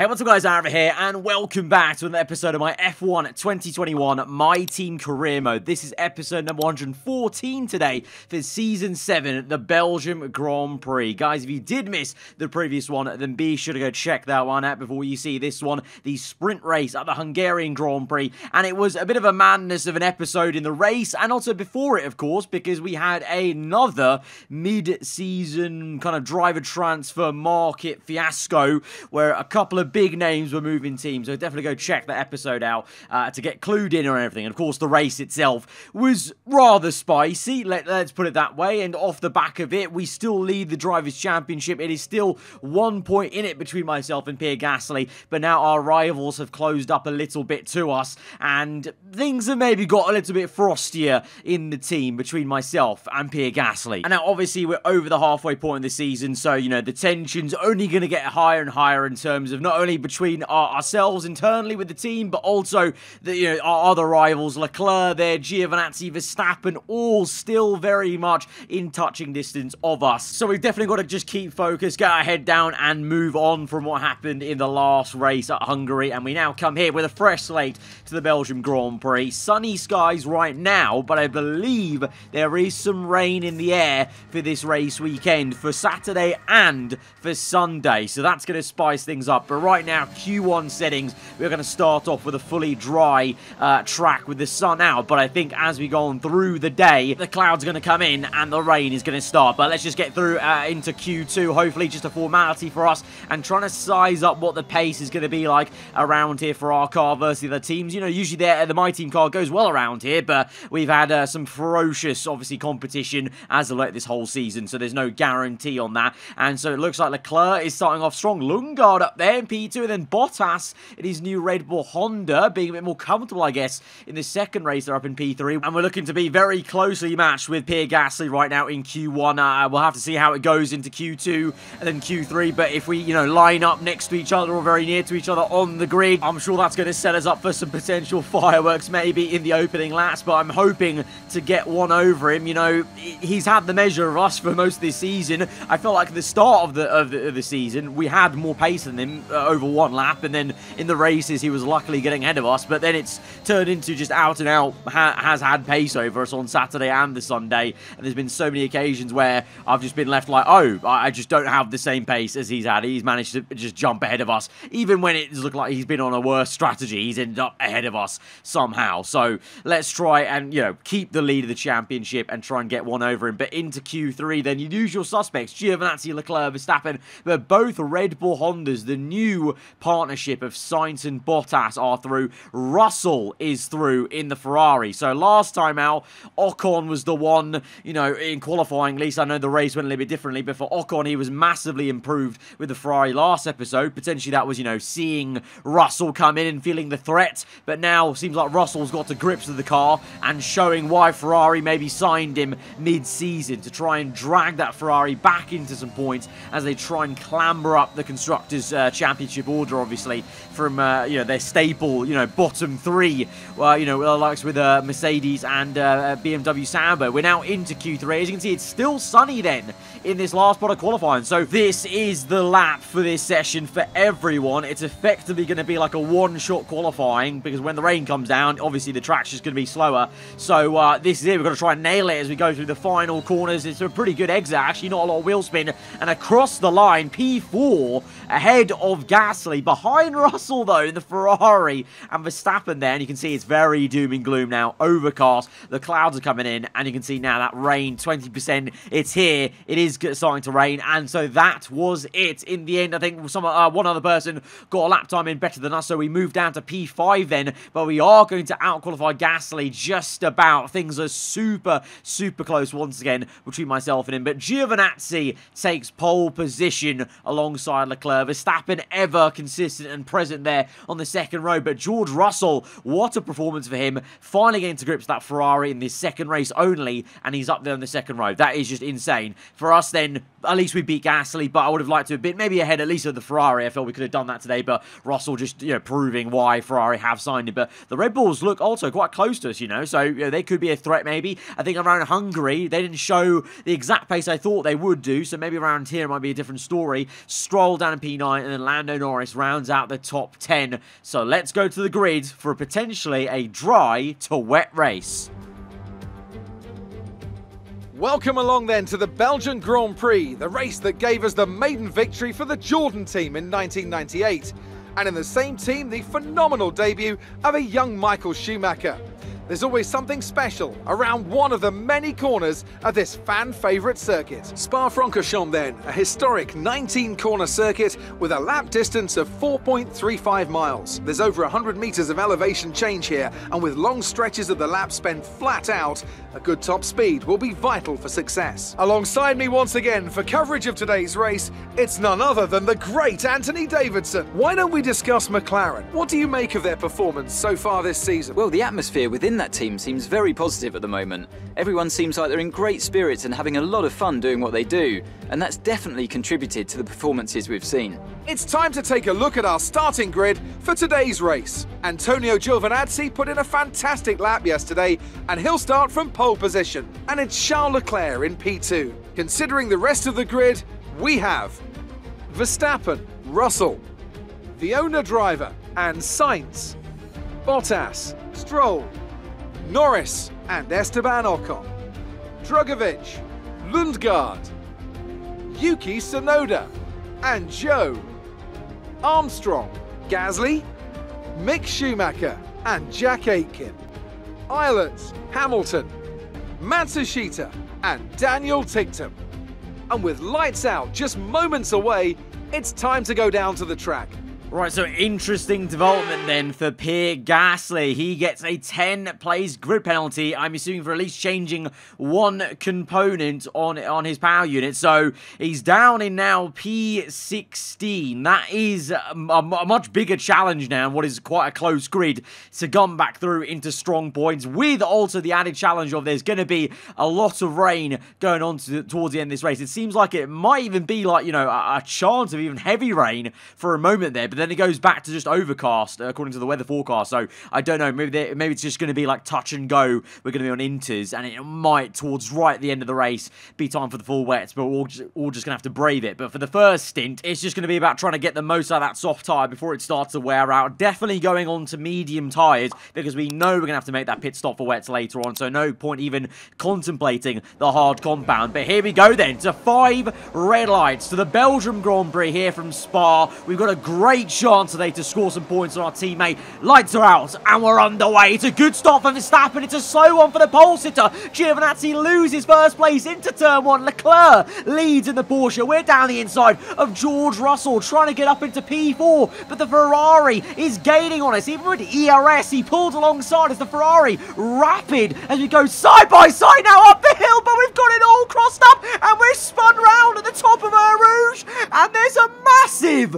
Hey, what's up guys, Aarava here, and welcome back to another episode of my F1 2021 My Team Career Mode. This is episode number 114 today for Season 7, the Belgium Grand Prix. Guys, if you did miss the previous one, then be sure to go check that one out before you see this one, the sprint race at the Hungarian Grand Prix. And it was a bit of a madness of an episode in the race, and also before it, of course, because we had another mid-season kind of driver transfer market fiasco, where a couple of big names were moving teams. So definitely go check that episode out uh, to get clued in on everything. And of course, the race itself was rather spicy, let, us put it that way. And off the back of it, we still lead the Drivers' Championship. It is still one point in it between myself and Pierre Gasly. But now our rivals have closed up a little bit to us. And things have maybe got a little bit frostier in the team between myself and Pierre Gasly. And now, obviously, we're over the halfway point of the season. So, you know, the tension's only going to get higher and higher in terms of not only between our, ourselves internally with the team, but also the, you know, our other rivals, Leclerc there, Giovinazzi, Verstappen, all still very much in touching distance of us. So we've definitely got to just keep focused, get our head down, and move on from what happened in the last race at Hungary. And we now come here with a fresh slate to the Belgium Grand Prix. Sunny skies right now, but I believe there is some rain in the air for this race weekend for Saturday and for Sunday. So that's going to spice things up. But right now, Q1 settings, we're going to start off with a fully dry uh, track with the sun out. But I think as we go on through the day, the clouds are going to come in and the rain is going to start. But let's just get through uh, into Q2, hopefully just a formality for us and trying to size up what the pace is going to be like around here for our car versus the teams. You know, usually the, the My Team car goes well around here, but we've had uh, some ferocious, obviously, competition as of late this whole season, so there's no guarantee on that. And so it looks like Leclerc is starting off strong. Lundgaard up there P2, and then Bottas in his new Red Bull Honda, being a bit more comfortable, I guess, in the second race they're up in P3. And we're looking to be very closely matched with Pierre Gasly right now in Q1. Uh, we'll have to see how it goes into Q2 and then Q3, but if we, you know, line up next to each other or very near to each other on the grid, I'm sure that's going to set us up for some potential fireworks maybe in the opening laps, but I'm hoping to get one over him. You know, he's had the measure of us for most of this season. I felt like at the start of the, of the, of the season, we had more pace than him uh, Uh, over one lap, and then in the races, he was luckily getting ahead of us, but then it's turned into just out and out ha has had pace over us on Saturday and the Sunday, and there's been so many occasions where I've just been left like, oh, I just don't have the same pace as he's had. He's managed to just jump ahead of us, even when it's looked like he's been on a worse strategy, he's ended up ahead of us somehow. So let's try and, you know, keep the lead of the championship and try and get one over him. But into Q3, then your usual suspects, Giovinazzi, Leclerc, Verstappen, but both Red Bull Hondas, the new partnership of Sainz and Bottas are through. Russell is through in the Ferrari. So last time out, Ocon was the one, you know, in qualifying, at least I know the race went a little bit differently, but for Ocon, he was massively improved with the Ferrari last episode. Potentially that was, you know, seeing Russell come in and feeling the threat, but now seems like Russell's got to grips with the car and showing why Ferrari maybe signed him mid-season to try and drag that Ferrari back into some points as they try and clamber up the Constructors' uh, Championship order, obviously, from, uh, you know, their staple, you know, bottom three, well, you know, likes with uh, Mercedes and uh, BMW Sauber. We're now into Q3. As you can see, it's still sunny then in this last part of qualifying. So this is the lap for this session for everyone. It's effectively going to be like a one-shot qualifying because when the rain comes down, obviously the track's just going to be slower. So uh, this is it. We've got to try and nail it as we go through the final corners. It's a pretty good exit, actually. Not a lot of wheel spin. And across the line, P4 ahead of Gasly. Behind Russell, though, in the Ferrari. And Verstappen there. And you can see it's very doom and gloom now. Overcast. The clouds are coming in. And you can see now that rain, 20%. It's here. It is starting to rain. And so that was it. In the end, I think some uh, one other person got a lap time in better than us. So we moved down to P5 then. But we are going to outqualify Gasly just about. Things are super, super close once again between myself and him. But Giovinazzi takes pole position alongside Leclerc. Uh, Verstappen ever consistent and present there on the second row. But George Russell, what a performance for him. Finally getting to grips with that Ferrari in this second race only. And he's up there in the second row. That is just insane. For us, then at least we beat Gasly, but I would have liked to have been maybe ahead at least of the Ferrari. I felt we could have done that today, but Russell just, you know, proving why Ferrari have signed him. But the Red Bulls look also quite close to us, you know, so you know, they could be a threat maybe. I think around Hungary, they didn't show the exact pace I thought they would do, so maybe around here it might be a different story. Stroll down in P9, and then Lando Norris rounds out the top 10. So let's go to the grid for potentially a dry to wet race. Welcome along then to the Belgian Grand Prix, the race that gave us the maiden victory for the Jordan team in 1998. And in the same team, the phenomenal debut of a young Michael Schumacher. There's always something special around one of the many corners of this fan favourite circuit. Spa-Francorchamps then, a historic 19-corner circuit with a lap distance of 4.35 miles. There's over 100 metres of elevation change here, and with long stretches of the lap spent flat out, a good top speed will be vital for success. Alongside me once again for coverage of today's race, it's none other than the great Anthony Davidson. Why don't we discuss McLaren? What do you make of their performance so far this season? Well, the atmosphere within that team seems very positive at the moment. Everyone seems like they're in great spirits and having a lot of fun doing what they do, and that's definitely contributed to the performances we've seen. It's time to take a look at our starting grid for today's race. Antonio Giovinazzi put in a fantastic lap yesterday, and he'll start from pole position. And it's Charles Leclerc in P2. Considering the rest of the grid, we have Verstappen, Russell, the owner driver, and Sainz, Bottas, Stroll, Norris, and Esteban Ocon, Drugovich, Lundgaard, Yuki Tsunoda, and Joe, Armstrong, Gasly, Mick Schumacher, and Jack Aitken, Islands, Hamilton, Matsushita, and Daniel Ticktum. And with lights out just moments away, it's time to go down to the track. Right, so interesting development then for Pierre Gasly. He gets a 10 place grid penalty, I'm assuming for at least changing one component on, on his power unit. So he's down in now P16. That is a, a much bigger challenge now, what is quite a close grid, to come back through into strong points, with also the added challenge of there's going to be a lot of rain going on to, towards the end of this race. It seems like it might even be like, you know, a, a chance of even heavy rain for a moment there, but then it goes back to just overcast, uh, according to the weather forecast. So I don't know. Maybe maybe it's just going to be like touch and go. We're going to be on inters, and it might towards right at the end of the race be time for the full wets. But we're all just, all just going to have to brave it. But for the first stint, it's just going to be about trying to get the most out of that soft tire before it starts to wear out. Definitely going on to medium tires because we know we're going to have to make that pit stop for wets later on. So no point even contemplating the hard compound. But here we go then to five red lights to the Belgium Grand Prix here from Spa. We've got a great chance today to score some points on our teammate. Lights are out, and we're underway. It's a good start for Verstappen. It's a slow one for the pole sitter. Giovinazzi loses first place into turn one. Leclerc leads in the Porsche. We're down the inside of George Russell trying to get up into P4, but the Ferrari is gaining on us. Even with ERS, he pulled alongside as the Ferrari rapid as we go side by side now up the hill, but we've got it all crossed up, and we're spun round at the top of Eau Rouge, and there's a massive,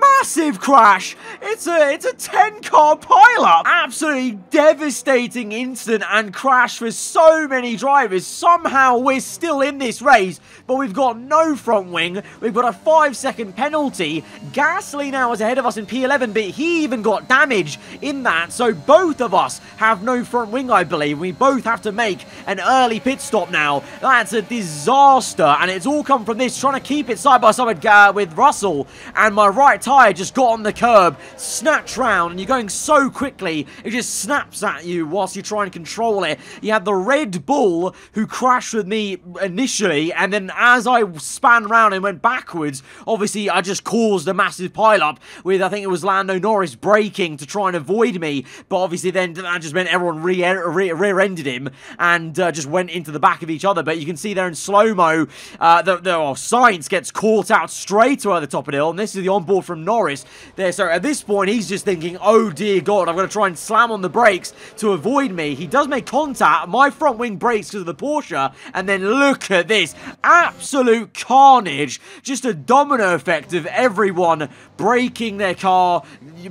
massive crash. It's a it's a 10 car pileup. Absolutely devastating incident and crash for so many drivers. Somehow we're still in this race, but we've got no front wing. We've got a five second penalty. Gasly now is ahead of us in P11, but he even got damage in that. So both of us have no front wing, I believe. We both have to make an early pit stop now. That's a disaster, and it's all come from this, trying to keep it side by side with, uh, with Russell. And my right tyre just got on the curb, snatched round, and you're going so quickly, it just snaps at you whilst you try and control it. You had the Red Bull who crashed with me initially, and then as I span round and went backwards, obviously I just caused a massive pile-up with, I think it was Lando Norris braking to try and avoid me, but obviously then that just meant everyone rear-ended him and uh, just went into the back of each other. But you can see there in slow-mo, uh, the, the oh, Sainz gets caught out straight away at the top of the hill, and this is the onboard from Norris there. So at this point, he's just thinking, oh dear God, I'm going to try and slam on the brakes to avoid me. He does make contact. My front wing brakes because of the Porsche. And then look at this. Absolute carnage. Just a domino effect of everyone breaking their car,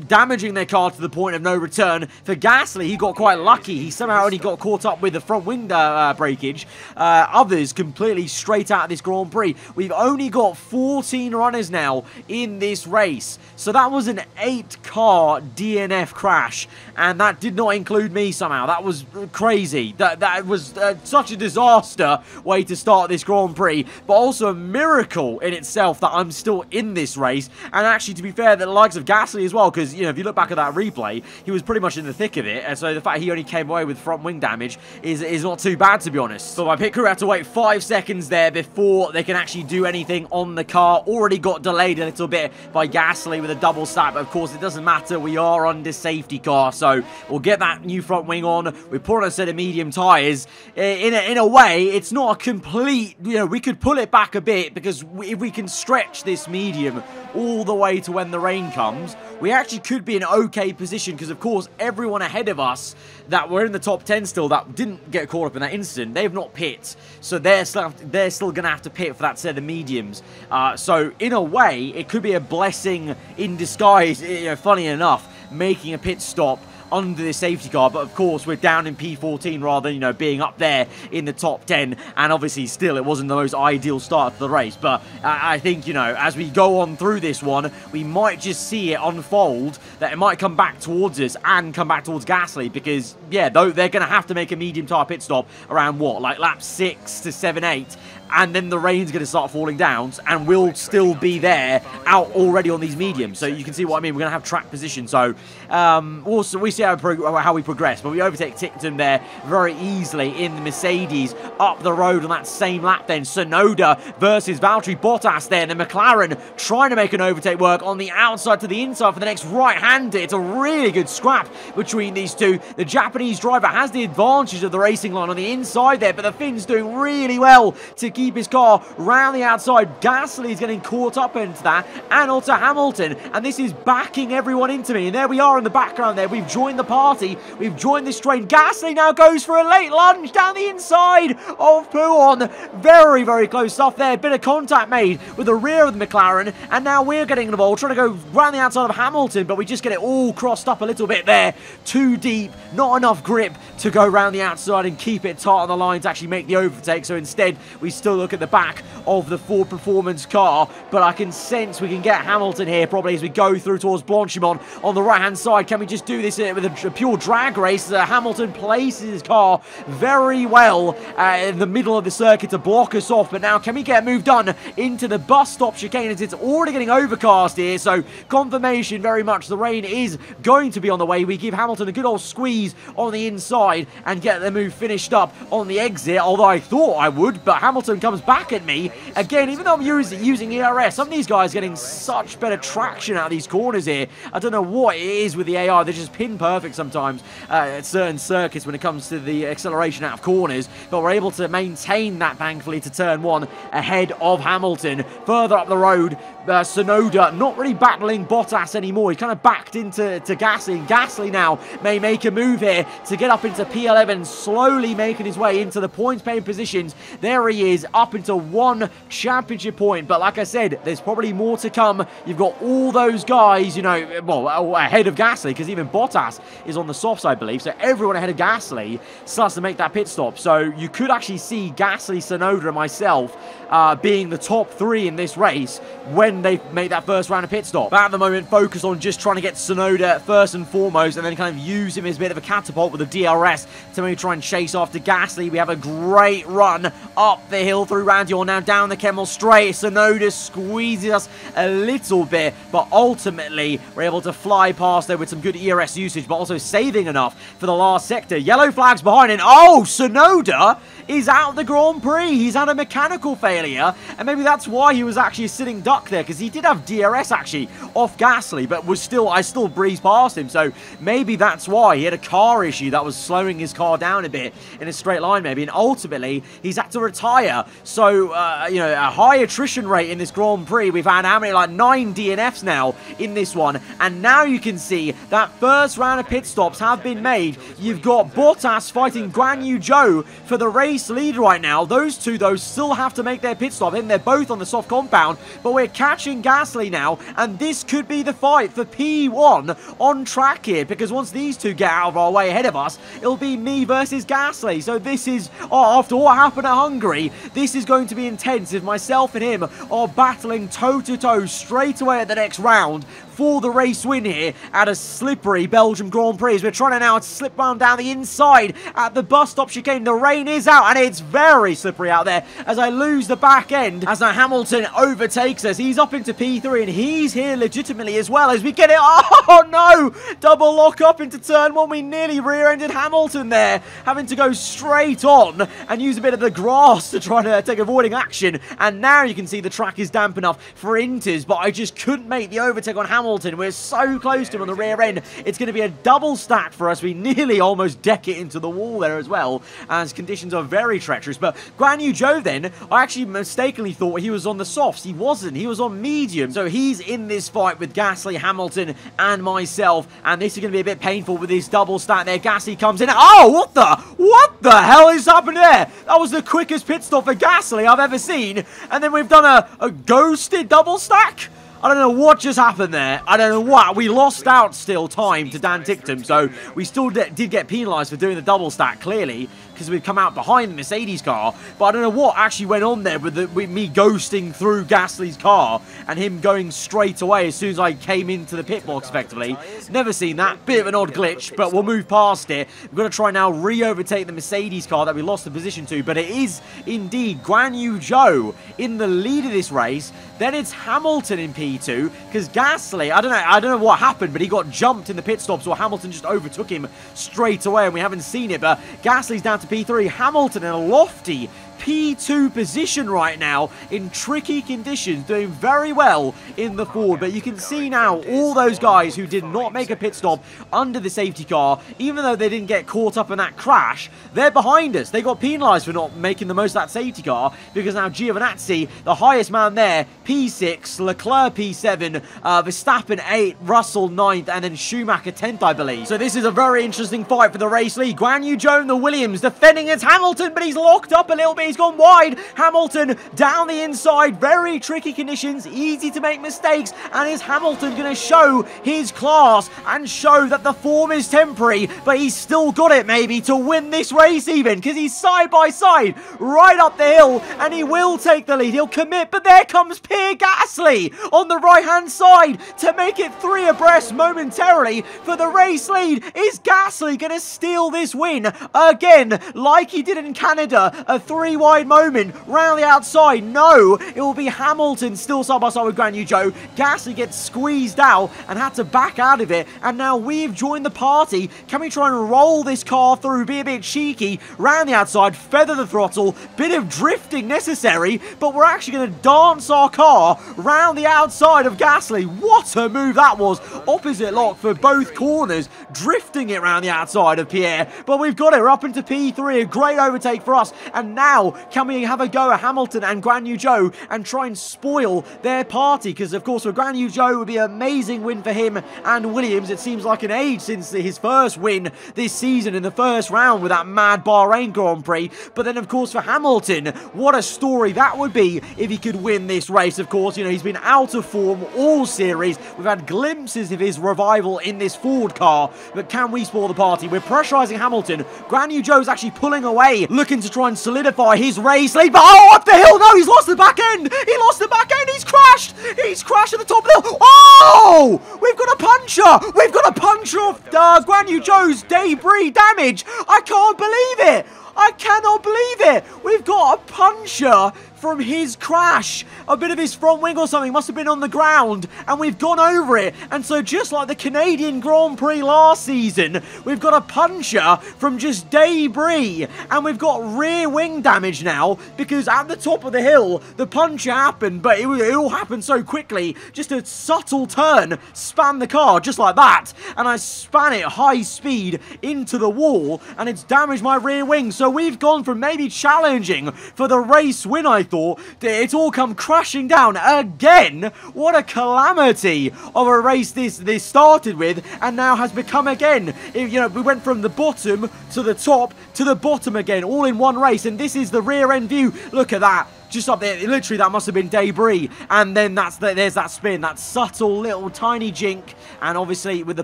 damaging their car to the point of no return. For Gasly, he got quite lucky. He somehow only got caught up with the front wing uh, breakage. Uh, others completely straight out of this Grand Prix. We've only got 14 runners now in this race. So that was an 8-car DNF crash. And that did not include me somehow. That was crazy. That, that was uh, such a disaster way to start this Grand Prix. But also a miracle in itself that I'm still in this race. And actually, to be fair, the likes of Gasly as well, because, you know, if you look back at that replay, he was pretty much in the thick of it. And so the fact he only came away with front wing damage is, is not too bad, to be honest. So my pit crew had to wait five seconds there before they can actually do anything on the car. Already got delayed a little bit by Gasly with a double stack. But of course, it doesn't matter. We are this safety car. So we'll get that new front wing on. We put on a set of medium tyres. In in a way, it's not a complete, you know, we could pull it back a bit because if we can stretch this medium all the way to when the rain comes, we actually could be in okay position because, of course, everyone ahead of us that were in the top 10 still that didn't get caught up in that incident, they've not pit. So they're still, they're still going to have to pit for that set of mediums. Uh, so, in a way, it could be a blessing in disguise, you know, funny enough, making a pit stop under the safety car. But of course, we're down in P14 rather than, you know, being up there in the top 10. And obviously, still, it wasn't the most ideal start to the race. But I think, you know, as we go on through this one, we might just see it unfold that it might come back towards us and come back towards Gasly because, yeah, though they're going to have to make a medium tire pit stop around what, like lap 6 to 7, 8 and then the rain's going to start falling down, and we'll still be there out already on these mediums. So you can see what I mean. We're going to have track position. So um, we see how, how, we progress, but we overtake Ticktum there very easily in the Mercedes up the road on that same lap. Then Tsunoda versus Valtteri Bottas there, and the McLaren trying to make an overtake work on the outside to the inside for the next right-hander. It's a really good scrap between these two. The Japanese driver has the advantage of the racing line on the inside there, but the Finn's doing really well to keep his car round the outside. Gasly is getting caught up into that, and also Hamilton, and this is backing everyone into me. And there we are in the background there. We've joined the party. We've joined this train. Gasly now goes for a late lunge down the inside of Pouon. Very, very close stuff there. Bit of contact made with the rear of the McLaren, and now we're getting involved, trying to go round the outside of Hamilton, but we just get it all crossed up a little bit there. Too deep, not enough grip to go round the outside and keep it tight on the line to actually make the overtake. So instead, we still look at the back of the Ford Performance car, but I can sense we can get Hamilton here probably as we go through towards Blanchimont on the right-hand side. Can we just do this uh, with a, a pure drag race? Uh, Hamilton places his car very well uh, in the middle of the circuit to block us off, but now can we get a move done into the bus stop chicane as it's already getting overcast here, so confirmation very much the rain is going to be on the way. We give Hamilton a good old squeeze on the inside and get the move finished up on the exit, although I thought I would, but Hamilton comes back at me. Again, even though I'm using, using ERS, some of these guys getting such better traction out of these corners here. I don't know what it is with the AI. They're just pin perfect sometimes uh, at certain circuits when it comes to the acceleration out of corners. But we're able to maintain that, thankfully, to turn one ahead of Hamilton. Further up the road, uh, Tsunoda not really battling Bottas anymore. He's kind of backed into to Gasly. Gasly now may make a move here to get up into P11, slowly making his way into the points paying positions. There he is, up into one championship point. But like I said, there's probably more to come. You've got all those guys, you know, well, ahead of Gasly, because even Bottas is on the soft side, I believe. So everyone ahead of Gasly starts to make that pit stop. So you could actually see Gasly, Tsunoda, and myself uh, being the top three in this race when they make that first round of pit stop. But at the moment, focus on just trying to get Tsunoda first and foremost, and then kind of use him as a bit of a catapult with the DRS to maybe try and chase after Gasly. We have a great run up the hill through Raidillon now down the Kemmel straight. Tsunoda squeezes us a little bit, but ultimately we're able to fly past there with some good ERS usage, but also saving enough for the last sector. Yellow flags behind, and oh, Tsunoda is out of the Grand Prix. He's had a mechanical failure, and maybe that's why he was actually sitting duck there, because he did have DRS actually off Gasly, but was still, I still breezed past him, so maybe that's why he had a car issue that was slowing his car down a bit in a straight line maybe, and ultimately he's had to retire. So, uh, you know, a high attrition rate in this Grand Prix. We've had how many, like nine DNFs now in this one, and now you can see that first round of pit stops have been made. You've got Bottas fighting Guan Yu Zhou for the race race lead right now. Those two, though, still have to make their pit stop, in. they're both on the soft compound, but we're catching Gasly now, and this could be the fight for P1 3-1 on track here because once these two get out of our way ahead of us, it'll be me versus Gasly. So this is, oh, after what happened at Hungary, this is going to be intense if myself and him are battling toe-to-toe -to -toe straight away at the next round for the race win here at a slippery Belgium Grand Prix. We're trying to now slip round down the inside at the bus stop chicane. The rain is out and it's very slippery out there as I lose the back end as Hamilton overtakes us. He's up into P3 and he's here legitimately as well as we get it. Oh no! Double lock up into turn one. We nearly rear-ended Hamilton there, having to go straight on and use a bit of the grass to try to take avoiding action. And now you can see the track is damp enough for Inters, but I just couldn't make the overtake on Hamilton Hamilton. We're so close to him on the rear end. It's going to be a double stack for us. We nearly almost deck it into the wall there as well, as conditions are very treacherous. But Guan Yu Zhou then, I actually mistakenly thought he was on the softs. He wasn't. He was on medium. So he's in this fight with Gasly, Hamilton, and myself. And this is going to be a bit painful with this double stack there. Gasly comes in. Oh, what the? What the hell is happening there? That was the quickest pit stop for Gasly I've ever seen. And then we've done a, a ghosted double stack? I don't know what just happened there. I don't know what. We lost out still time to Dan Ticktum, so we still did get penalised for doing the double stack, clearly because we've come out behind the Mercedes car. But I don't know what actually went on there with, the, with me ghosting through Gasly's car and him going straight away as soon as I came into the pit box, effectively. Never seen that. Bit of an odd glitch, but we'll move past it. We're going to try now re-overtake the Mercedes car that we lost the position to, but it is indeed Guan Yu Zhou in the lead of this race. Then it's Hamilton in P2 because Gasly, I don't know, I don't know what happened, but he got jumped in the pit stops or Hamilton just overtook him straight away and we haven't seen it. But Gasly's down to P3. Hamilton in a lofty P2 position right now in tricky conditions, doing very well in the Ford. But you can see now all those guys who did not make a pit stop under the safety car, even though they didn't get caught up in that crash, they're behind us. They got penalised for not making the most of that safety car because now Giovinazzi, the highest man there, P6, Leclerc P7, uh, Verstappen 8, Russell 9th, and then Schumacher 10th, I believe. So this is a very interesting fight for the race lead. Guan Yu Zhou, the Williams, defending against Hamilton, but he's locked up a little bit. He's gone wide. Hamilton down the inside. Very tricky conditions. Easy to make mistakes. And is Hamilton going to show his class and show that the form is temporary, but he's still got it maybe to win this race even because he's side by side right up the hill and he will take the lead. He'll commit, but there comes Pierre Gasly on the right-hand side to make it three abreast momentarily for the race lead. Is Gasly going to steal this win again like he did in Canada? A 3 wide moment round the outside. No, it will be Hamilton still side by side with Yu Zhou. Gasly gets squeezed out and had to back out of it. And now we've joined the party. Can we try and roll this car through, be a bit cheeky, round the outside, feather the throttle, bit of drifting necessary, but we're actually going to dance our car round the outside of Gasly. What a move that was. Opposite lock for both corners, drifting it around the outside of Pierre. But we've got it. We're up into P3. A great overtake for us. And now can we have a go at Hamilton and Guan Yu Zhou and try and spoil their party? Because, of course, for Guan Yu Zhou, would be an amazing win for him and Williams. It seems like an age since his first win this season in the first round with that mad Bahrain Grand Prix. But then, of course, for Hamilton, what a story that would be if he could win this race. Of course, you know, he's been out of form all series. We've had glimpses of his revival in this Ford car, but can we spoil the party? We're pressurising Hamilton. Guan Yu Zhou's actually pulling away, looking to try and solidify his race lead. But oh, up the hill! No, he's lost the back end. He lost the back end. He's crashed. He's crashed at the top of the hill. Oh, we've got a puncher. We've got a puncher of uh, Guan Yu Zhou's debris damage. I can't believe it. I cannot believe it. We've got a puncture from his crash. A bit of his front wing or something must have been on the ground, and we've gone over it. And so just like the Canadian Grand Prix last season, we've got a puncher from just debris, and we've got rear wing damage now, because at the top of the hill, the puncher happened, but it, it all happened so quickly. Just a subtle turn, span the car, just like that, and I span it high speed into the wall, and it's damaged my rear wing. So we've gone from maybe challenging for the race win, I thought, it's all come crashing down again. What a calamity of a race this this started with and now has become again. If, you know, we went from the bottom to the top to the bottom again, all in one race. And this is the rear end view. Look at that. Just up there. Literally, that must have been debris. And then that's the, there's that spin, that subtle little tiny jink. And obviously, with the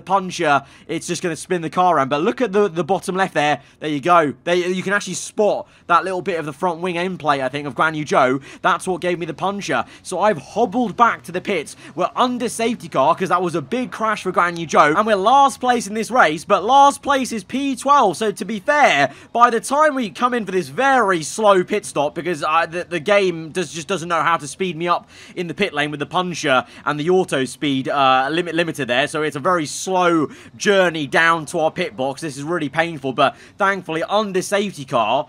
puncher, it's just going to spin the car around. But look at the, the bottom left there. There you go. There you can actually spot that little bit of the front wing end plate, I think, of Yu Zhou. That's what gave me the puncher. So I've hobbled back to the pits. We're under safety car because that was a big crash for Yu Zhou. And we're last place in this race, but last place is P12. So to be fair, by the time we come in for this very slow pit stop, because uh, the, the game does just doesn't know how to speed me up in the pit lane with the puncher and the auto speed uh, limit limiter there. So it's a very slow journey down to our pit box. This is really painful, but thankfully on under safety car,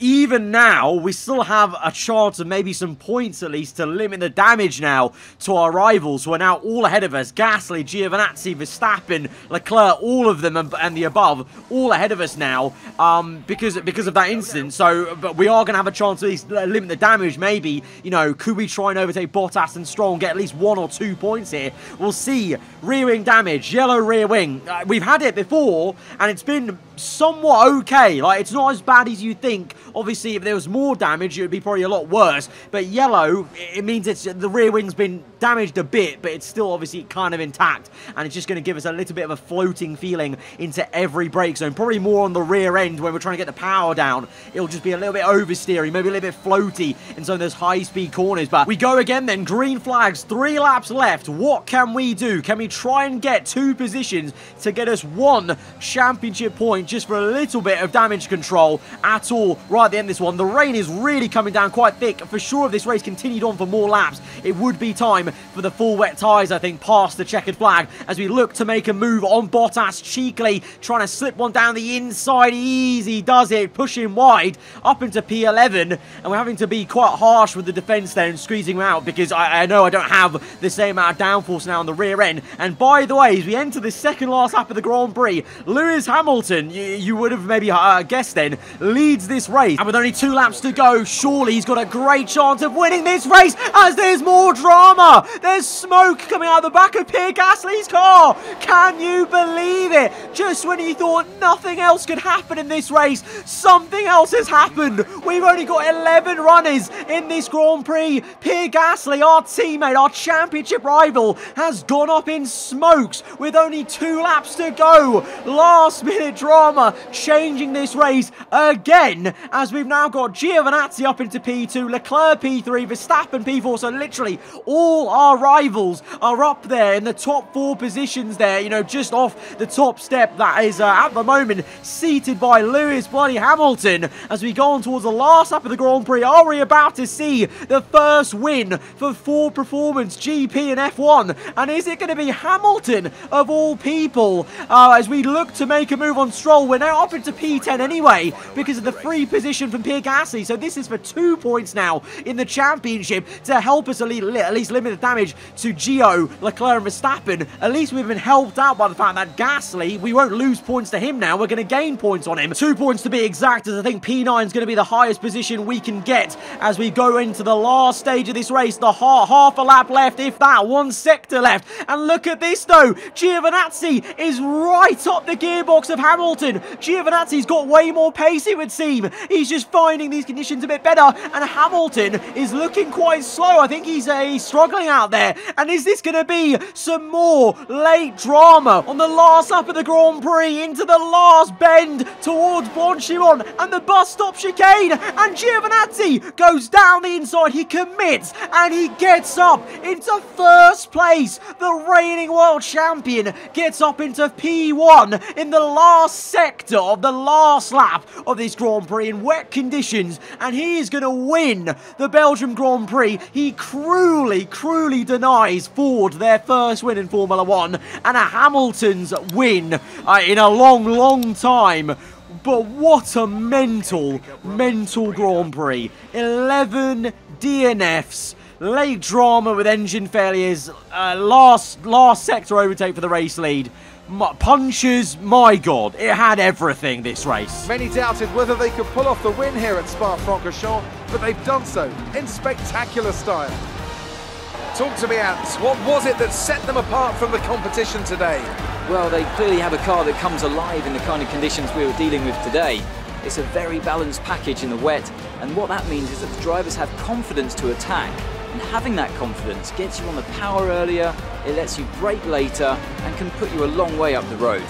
even now, we still have a chance of maybe some points at least to limit the damage now to our rivals who are now all ahead of us. Gasly, Giovinazzi, Verstappen, Leclerc, all of them and, and the above, all ahead of us now um, because because of that incident. So, but we are going to have a chance to at least limit the damage. Maybe, you know, could we try and overtake Bottas and Stroll and get at least one or two points here? We'll see. Rear wing damage, yellow rear wing. Uh, we've had it before and it's been somewhat okay. Like, it's not as bad as you think. Obviously, if there was more damage, it would be probably a lot worse. But yellow, it means it's the rear wing's been damaged a bit, but it's still obviously kind of intact. And it's just going to give us a little bit of a floating feeling into every brake zone. Probably more on the rear end when we're trying to get the power down. It'll just be a little bit oversteering, maybe a little bit floaty in some of those high-speed corners. But we go again then. Green flags, three laps left. What can we do? Can we try and get two positions to get us one championship point just for a little bit of damage control at all right at the end of this one. The rain is really coming down quite thick. For sure, if this race continued on for more laps, it would be time for the full wet tyres, I think, past the checkered flag as we look to make a move on Bottas cheekily, trying to slip one down the inside. Easy does it, pushing wide up into P11, and we're having to be quite harsh with the defence there and squeezing him out because I, I know I don't have the same amount of downforce now on the rear end. And by the way, as we enter the second last lap of the Grand Prix, Lewis Hamilton, you, you would have maybe uh, guessed then, leads this race. And with only two laps to go, surely he's got a great chance of winning this race as there's more drama. There's smoke coming out of the back of Pierre Gasly's car. Can you believe it? Just when you thought nothing else could happen in this race, something else has happened. We've only got 11 runners in this Grand Prix. Pierre Gasly, our teammate, our championship rival, has gone up in smokes with only two laps to go. Last minute drama changing this race again as we've now got Giovinazzi up into P2, Leclerc P3, Verstappen P4. So literally all our rivals are up there in the top four positions there, you know, just off the top step that is uh, at the moment seated by Lewis Bloody Hamilton as we go on towards the last lap of the Grand Prix. Are we about to see the first win for Ford Performance GP and F1? And is it going to be Hamilton of all people uh, as we look to make a move on Stroll? We're now up into P10 anyway because of the free position from Pierre Gasly. So this is for two points now in the championship to help us at least limit the damage to Gio, Leclerc and Verstappen. At least we've been helped out by the fact that Gasly, we won't lose points to him now. We're going to gain points on him. Two points to be exact as I think P9 is going to be the highest position we can get as we go into the last stage of this race. The half, half a lap left, if that, one sector left. And look at this though. Giovinazzi is right up the gearbox of Hamilton. Giovinazzi's got way more pace, it would seem. He's just finding these conditions a bit better. And Hamilton is looking quite slow. I think he's, uh, struggling out there. And is this going to be some more late drama on the last lap of the Grand Prix into the last bend towards Blanchimont and the bus stop chicane? And Giovinazzi goes down the inside. He commits and he gets up into first place. The reigning world champion gets up into P1 in the last sector of the last lap of this Grand Prix in wet conditions. And he is going to win the Belgium Grand Prix. He cruelly, cruelly denies Ford their first win in Formula One and a Hamilton's win uh, in a long, long time. But what a mental, mental Grand Prix. 11 DNFs. Late drama with engine failures. Uh, last, last sector overtake for the race lead. My, punches, my god, it had everything this race. Many doubted whether they could pull off the win here at Spa-Francorchamps, but they've done so in spectacular style. Talk to me, Ants. What was it that set them apart from the competition today? Well, they clearly have a car that comes alive in the kind of conditions we were dealing with today. It's a very balanced package in the wet, And what that means is that the drivers have confidence to attack. And having that confidence gets you on the power earlier, it lets you brake later, and can put you a long way up the road.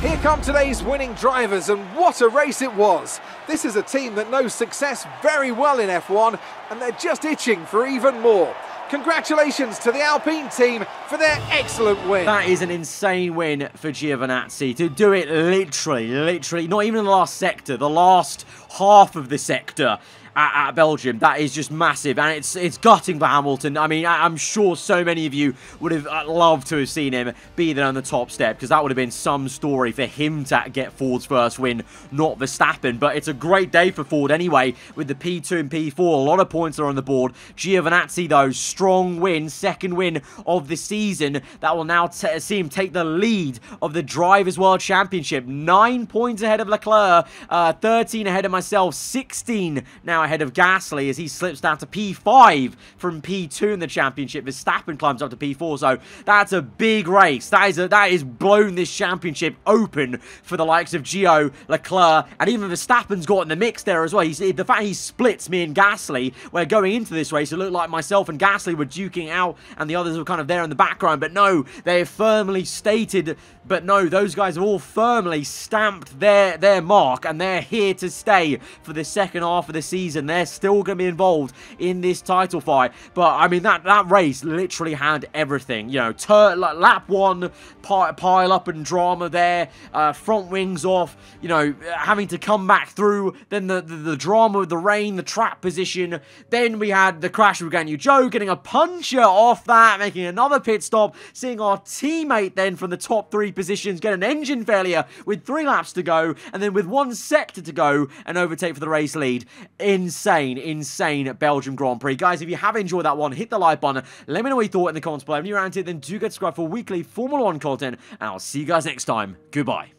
Here come today's winning drivers, and what a race it was! This is a team that knows success very well in F1, and they're just itching for even more. Congratulations to the Alpine team for their excellent win. That is an insane win for Giovinazzi to do it literally, literally, not even in the last sector, the last half of the sector at, at, Belgium. That is just massive, and it's it's gutting for Hamilton. I mean, I, am sure so many of you would have uh, loved to have seen him be there on the top step, because that would have been some story for him to get Ford's first win, not Verstappen. But it's a great day for Ford anyway, with the P2 and P4. A lot of points are on the board. Giovinazzi, though, strong win, second win of the season. That will now see him take the lead of the Drivers' World Championship. Nine points ahead of Leclerc, uh, 13 ahead of myself, 16 now ahead of Gasly as he slips down to P5 from P2 in the championship. Verstappen climbs up to P4, so that's a big race. That is a, that is blown this championship open for the likes of Gio, Leclerc, and even Verstappen's got in the mix there as well. He's, the fact he splits me and Gasly, where going into this race, it looked like myself and Gasly were duking out, and the others were kind of there in the background, but no, they have firmly stated, but no, those guys have all firmly stamped their, their mark, and they're here to stay for the second half of the season season, they're still going to be involved in this title fight. But, I mean, that, that race literally had everything. You know, lap one, pile up and drama there, uh, front wings off, you know, having to come back through, then the, the, the drama the rain, the trap position. Then we had the crash with Guanyu Zhou getting a puncher off that, making another pit stop, seeing our teammate then from the top three positions get an engine failure with three laps to go, and then with one sector to go, and overtake for the race lead. Insane, insane Belgium Grand Prix. Guys, if you have enjoyed that one, hit the like button. Let me know what you thought in the comments below. If you're around here, then do get subscribed for weekly Formula One content, and I'll see you guys next time. Goodbye.